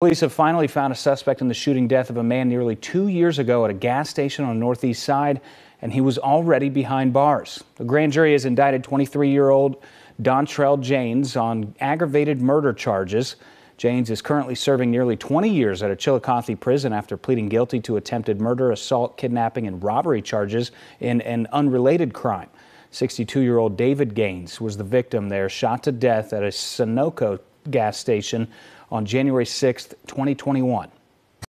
Police have finally found a suspect in the shooting death of a man nearly two years ago at a gas station on the Northeast Side, and he was already behind bars. The grand jury has indicted 23 year old Dontrell Janes on aggravated murder charges. Janes is currently serving nearly 20 years at a Chillicothe prison after pleading guilty to attempted murder, assault, kidnapping, and robbery charges in an unrelated crime. 62 year old David Gaines was the victim there, shot to death at a Sunoco gas station on January 6, 2021.